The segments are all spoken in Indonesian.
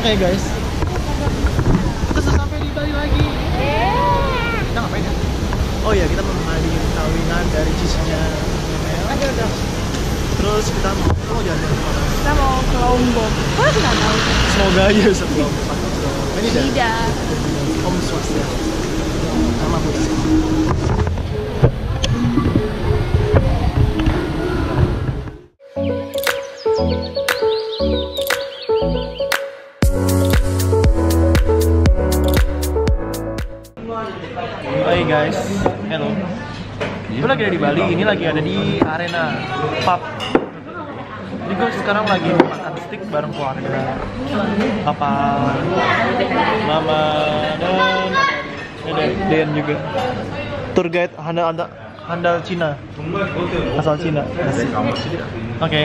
Oke guys. Kita sudah sampai di Bali lagi. Kita ngapain ya? Oh iya kita menghadiri kawinan dari cicinya Mel. Terus kita mau kita mau jalan-jalan ke mana? Kita mau ke Lombok. Kok aku nggak tahu? Semoga aja sebelum Ini dah. Ini lagi ada di arena pub. Jadi gue sekarang lagi makan steak bareng keluarga. Papa, Mama, dan ada Den juga. Tour guide handal handal, handal Cina, asal Cina. Oke,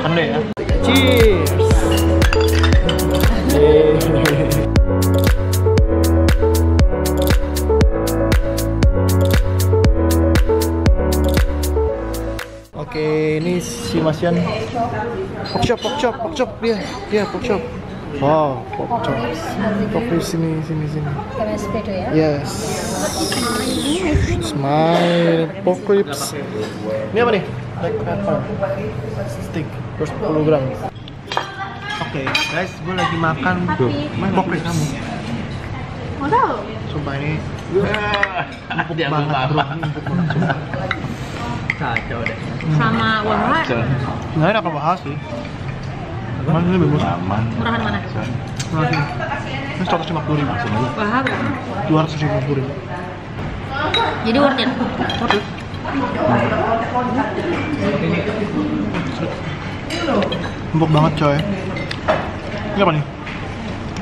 kan deh ya. Cheers. Yeay. Masian Pork chop, pork chop, pork chop dia, dia pork chop. Wow, pork chop. Pork di sini, sini, sini. Ya? Yes. Smile, pork ribs. Ini apa nih? Black pepper. Stick, 10 gram. Oke, guys, gue lagi makan pork ribs kamu. Mau tahu? Sumpah ini empuk banget bro, empuk banget. Kacau deh. Sama wah Nggak enak kalau bahas sih. Cuman ini bagus. Aman. murahan mana? Nah, sini. Ini 150 ribu. Wah berapa? 250 ribu. Jadi worth it. Oke. Empuk banget coy. Ini apa nih?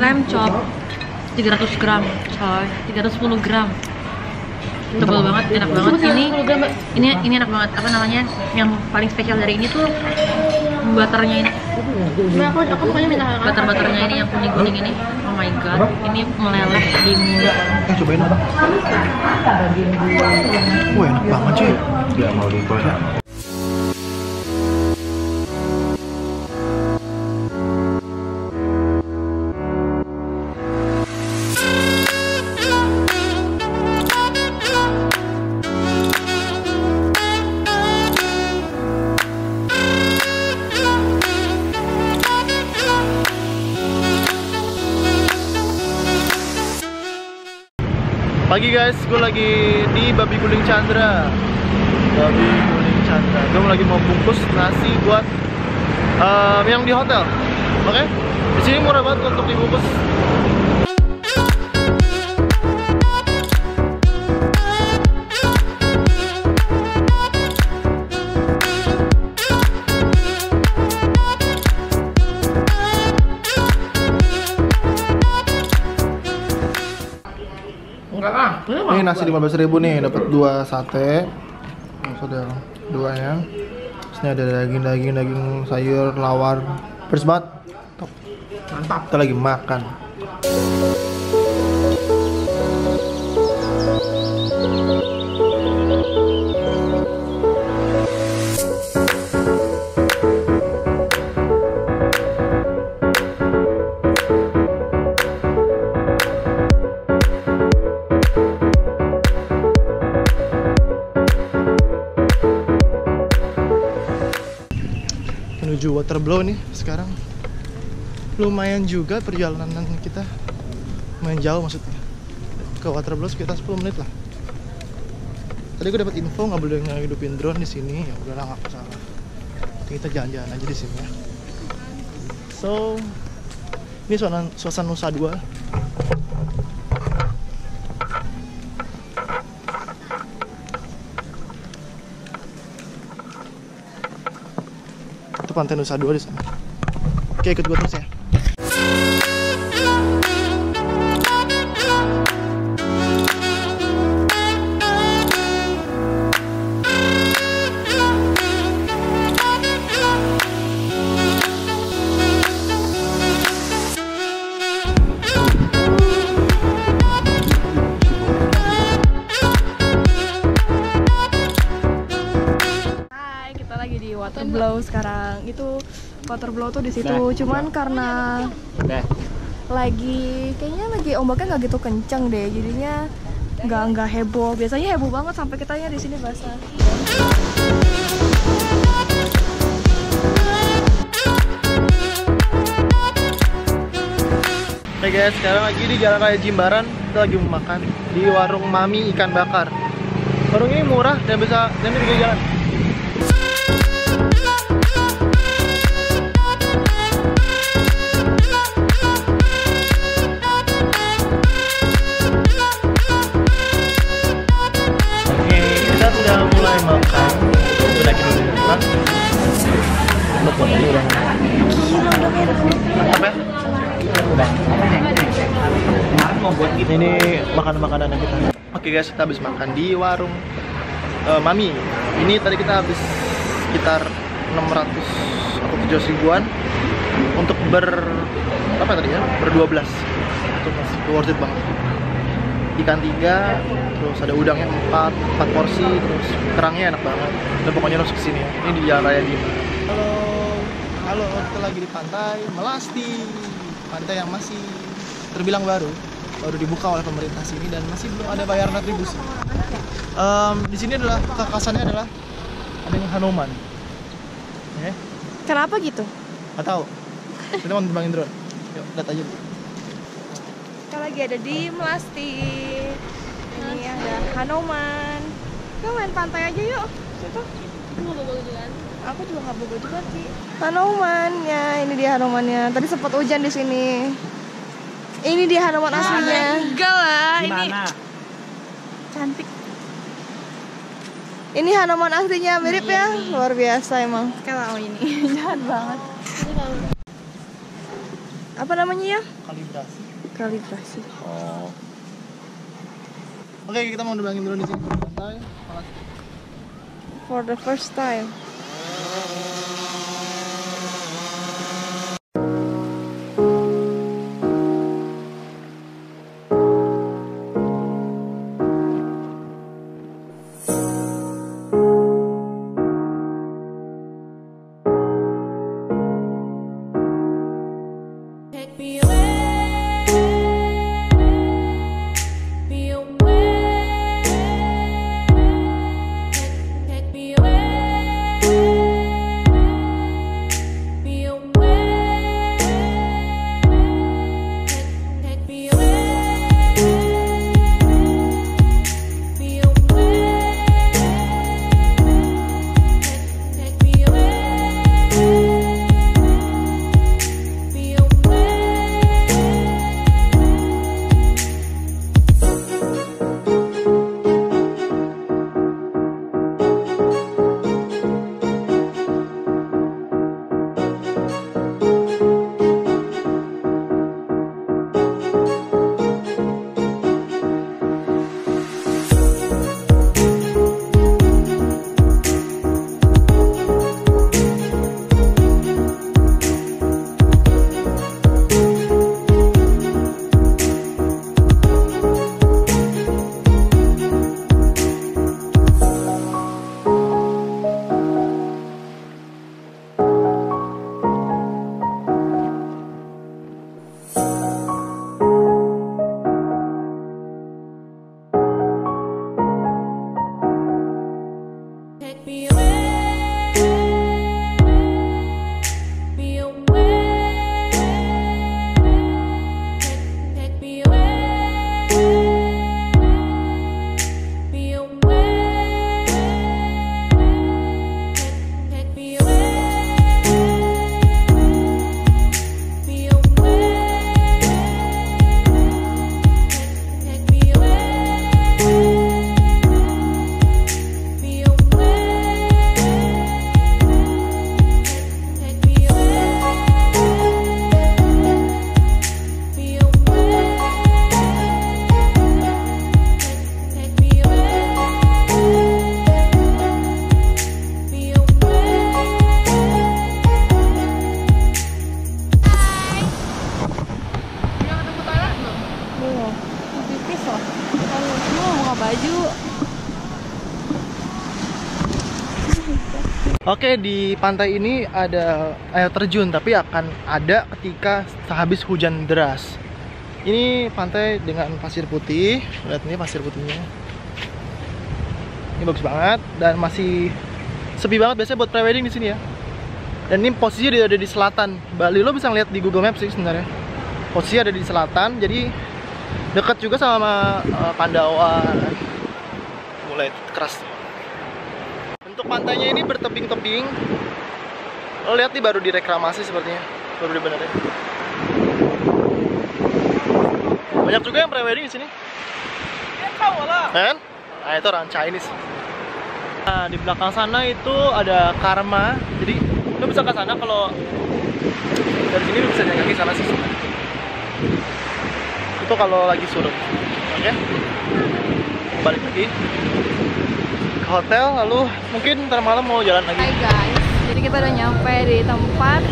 Lamb chop 300 gram, coy. 310 gram. Tebal banget, enak banget. Ini ini ini enak banget. Apa namanya? Yang paling spesial dari ini tuh butternya ini. aku aku pokoknya minta butter butternya ini yang kuning kuning ini. Oh my god, ini meleleh di mulut. Eh cobain apa? Wah enak banget cuy. Gak mau digoda. Pagi guys, gue lagi di Babi Guling Chandra. Babi Guling Chandra. Gue lagi mau bungkus nasi buat em, yang di hotel. Oke? Di sini murah banget untuk dibungkus. Enggak ah. Ini nasi 15.000 ribu nih, dapat dua sate. Sudah dua ya. Terus ini ada daging-daging, daging sayur, lawar. Pedes banget. Top. Mantap. Kita lagi makan. Waterblow nih sekarang. Lumayan juga perjalanan kita. Lumayan jauh maksudnya. Ke Waterblow sekitar 10 menit lah. Tadi gue dapat info nggak boleh ngehidupin drone di sini. Ya udahlah nggak masalah kita jalan-jalan aja di sini ya. So ini suasana, suasana Nusa Dua pantai Nusa Dua di sana. Oke, ikut gue terus ya. Waterblow sekarang. Itu Waterblow tuh di situ. Udah. Cuman karena Udah. lagi kayaknya lagi ombaknya nggak gitu kenceng deh, jadinya nggak nggak heboh. Biasanya heboh banget sampai kitanya di sini basah. Oke guys, sekarang lagi di Jalan Raya Jimbaran Kita lagi mau makan di warung Mami Ikan Bakar Warung ini murah dan bisa dan di jalan Ini udah Mantap? Udah. Kemarin mau buat gitu. ini makanan-makanan yang kita oke guys kita habis makan di warung eh, Mami ini tadi kita habis sekitar 600 atau 700 ribuan untuk ber apa tadi ya ber 12 itu masih worth it banget ikan tiga terus ada udangnya 4 4 porsi terus kerangnya enak banget dan pokoknya harus ke sini ya ini di Jalan Raya Bima halo halo kita lagi di pantai Melasti pantai yang masih terbilang baru baru dibuka oleh pemerintah sini dan masih belum ada bayar retribusi. Em, di sini adalah kekhasannya adalah adanya Hanuman. Ya, Kenapa gitu? nggak tahu. Kita mau terbangin drone. Yuk, lihat aja. Kita lagi ada di Melasti. Ini ada Hanoman. Kita main pantai aja yuk. Situ. Aku juga nggak bogo juga sih. Hanoman ya, ini dia Hanomannya. Tadi sempat hujan di sini. Ini dia Hanoman aslinya. Enggak lah, Gimana? Cantik. Ini Hanoman aslinya mirip ya, luar biasa emang. kalau ini. Jahat banget. Apa namanya ya? Kalibrasi. Kalibrasi. Oh. Oke, kita mau terbangin drone di sini. For the first time. be baju. Oke, di pantai ini ada air terjun, tapi akan ada ketika sehabis hujan deras. Ini pantai dengan pasir putih. Lihat ini pasir putihnya. Ini bagus banget dan masih sepi banget biasanya buat prewedding di sini ya. Dan ini posisinya ada di selatan Bali. Lo bisa ngeliat di Google Maps sih sebenarnya. Posisinya ada di selatan, jadi dekat juga sama eh, Pandawa. Mulai keras. Untuk pantainya ini bertebing-tebing. Lo lihat nih baru direklamasi sepertinya. Baru dibenerin. Banyak juga yang prewedding di sini. Kan? Nah, itu orang Chinese. Nah, di belakang sana itu ada karma. Jadi, lo bisa ke sana kalau dari sini lo bisa jalan kaki sana sih. Itu kalau lagi surut. Oke? Balik lagi ke hotel lalu mungkin ntar malam mau jalan lagi. Hai guys, jadi kita udah nyampe di tempat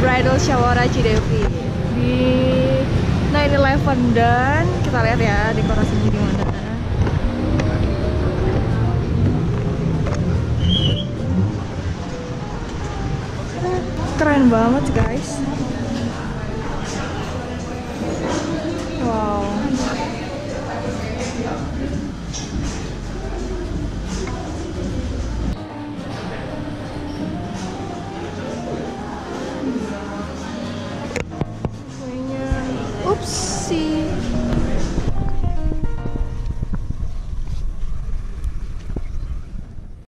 bridal shower Cidevi di 911 dan kita lihat ya dekorasinya gimana. Keren banget guys.